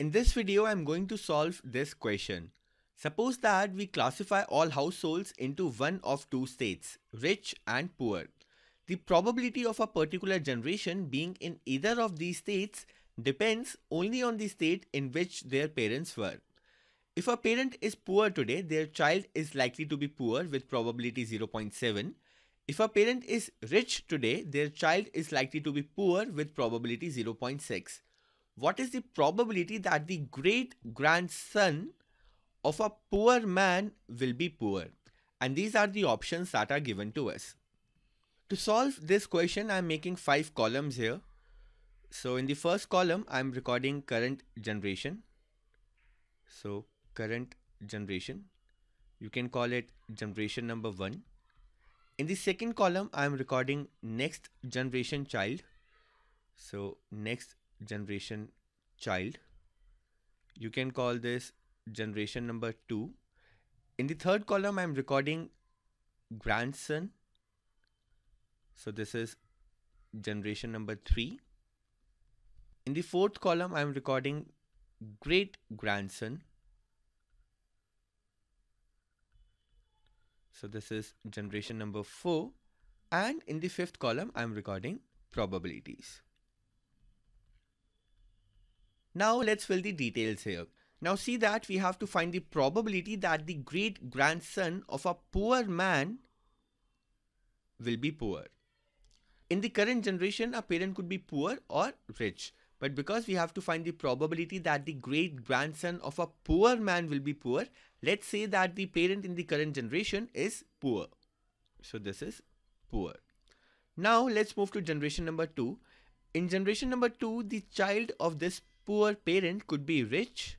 In this video, I'm going to solve this question. Suppose that we classify all households into one of two states, rich and poor. The probability of a particular generation being in either of these states depends only on the state in which their parents were. If a parent is poor today, their child is likely to be poor with probability 0.7. If a parent is rich today, their child is likely to be poor with probability 0.6 what is the probability that the great grandson of a poor man will be poor? And these are the options that are given to us. To solve this question, I'm making five columns here. So in the first column, I'm recording current generation. So current generation, you can call it generation number one. In the second column, I'm recording next generation child. So next generation child. You can call this generation number 2. In the third column, I'm recording grandson. So this is generation number 3. In the fourth column, I'm recording great grandson. So this is generation number 4. And in the fifth column, I'm recording probabilities. Now let's fill the details here. Now see that we have to find the probability that the great grandson of a poor man will be poor. In the current generation, a parent could be poor or rich. But because we have to find the probability that the great grandson of a poor man will be poor, let's say that the parent in the current generation is poor. So this is poor. Now let's move to generation number 2. In generation number 2, the child of this poor parent could be rich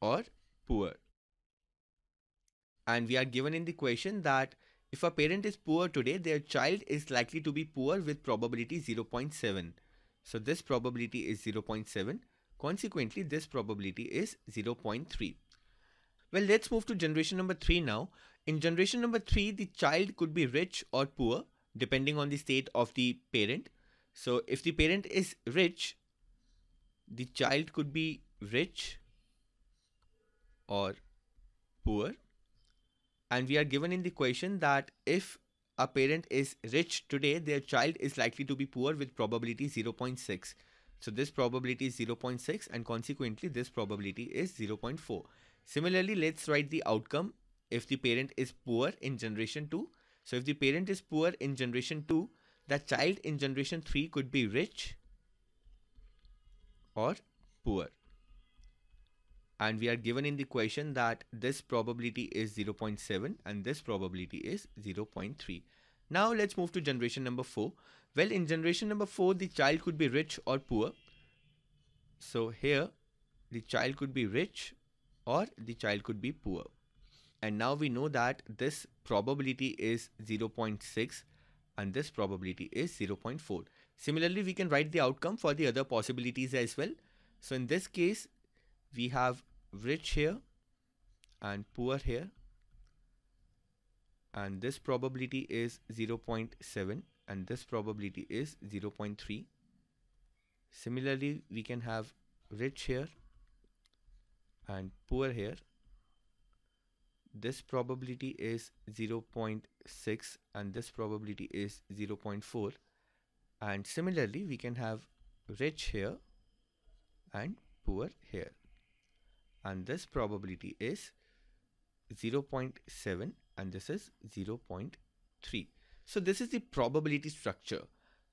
or poor. And we are given in the question that if a parent is poor today, their child is likely to be poor with probability 0.7. So this probability is 0.7. Consequently, this probability is 0.3. Well, let's move to generation number 3 now. In generation number 3, the child could be rich or poor depending on the state of the parent. So if the parent is rich, the child could be rich or poor. And we are given in the question that if a parent is rich today, their child is likely to be poor with probability 0.6. So this probability is 0.6 and consequently this probability is 0.4. Similarly, let's write the outcome if the parent is poor in generation 2. So if the parent is poor in generation 2, the child in generation 3 could be rich or poor. And we are given in the question that this probability is 0.7 and this probability is 0.3. Now let's move to generation number 4. Well, in generation number 4, the child could be rich or poor. So here, the child could be rich or the child could be poor. And now we know that this probability is 0.6 and this probability is 0.4. Similarly, we can write the outcome for the other possibilities as well. So in this case, we have rich here and poor here. And this probability is 0.7 and this probability is 0.3. Similarly, we can have rich here and poor here this probability is 0.6 and this probability is 0.4 and similarly we can have rich here and poor here. And this probability is 0.7 and this is 0.3 so this is the probability structure.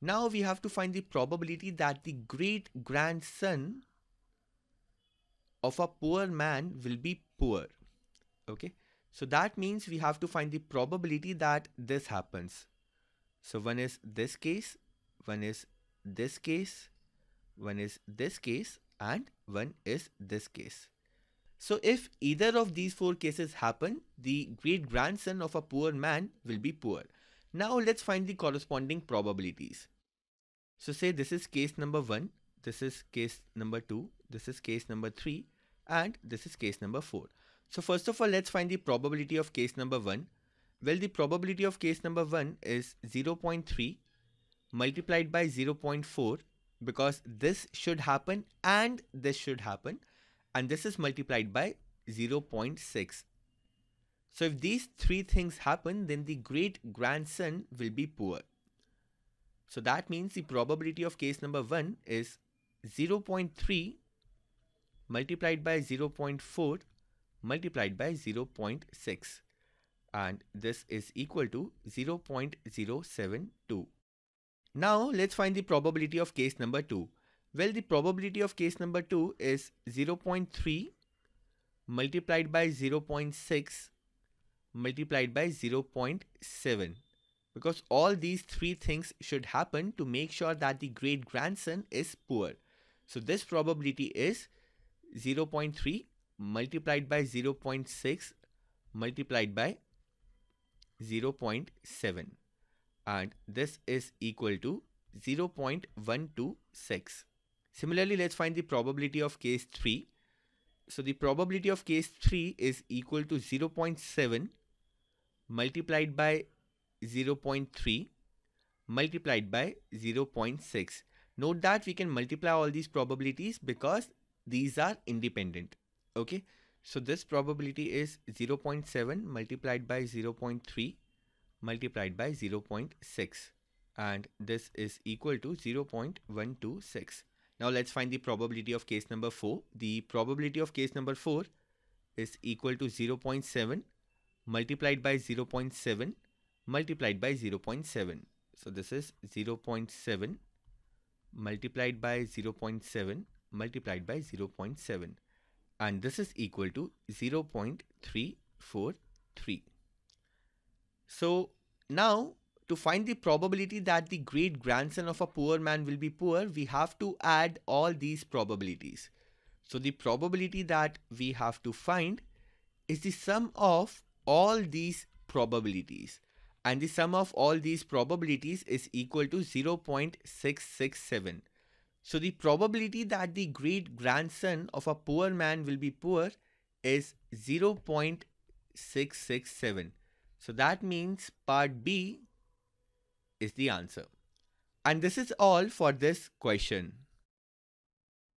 Now we have to find the probability that the great grandson of a poor man will be poor. Okay so that means we have to find the probability that this happens. So one is this case, one is this case, one is this case, and one is this case. So if either of these four cases happen, the great grandson of a poor man will be poor. Now let's find the corresponding probabilities. So say this is case number one, this is case number two, this is case number three, and this is case number four. So first of all, let's find the probability of case number 1. Well, the probability of case number 1 is 0.3 multiplied by 0.4 because this should happen and this should happen and this is multiplied by 0.6. So if these three things happen then the great grandson will be poor. So that means the probability of case number 1 is 0.3 multiplied by 0.4 multiplied by 0.6 and this is equal to 0.072. Now let's find the probability of case number 2. Well the probability of case number 2 is 0.3 multiplied by 0.6 multiplied by 0.7 because all these three things should happen to make sure that the great grandson is poor. So this probability is 0.3 multiplied by 0.6 multiplied by 0.7 and this is equal to 0.126. Similarly, let's find the probability of case 3. So the probability of case 3 is equal to 0.7 multiplied by 0.3 multiplied by 0.6. Note that we can multiply all these probabilities because these are independent. Okay. So this probability is 0.7 multiplied by 0.3 multiplied by 0.6 and this is equal to 0.126. Now let's find the probability of case number 4. The probability of case number 4 is equal to 0.7 multiplied by 0.7 multiplied by 0.7. So this is 0.7 multiplied by 0.7 multiplied by 0.7 and this is equal to 0.343. So now to find the probability that the great grandson of a poor man will be poor, we have to add all these probabilities. So the probability that we have to find is the sum of all these probabilities and the sum of all these probabilities is equal to 0.667. So the probability that the great grandson of a poor man will be poor is 0.667. So that means part B is the answer. And this is all for this question.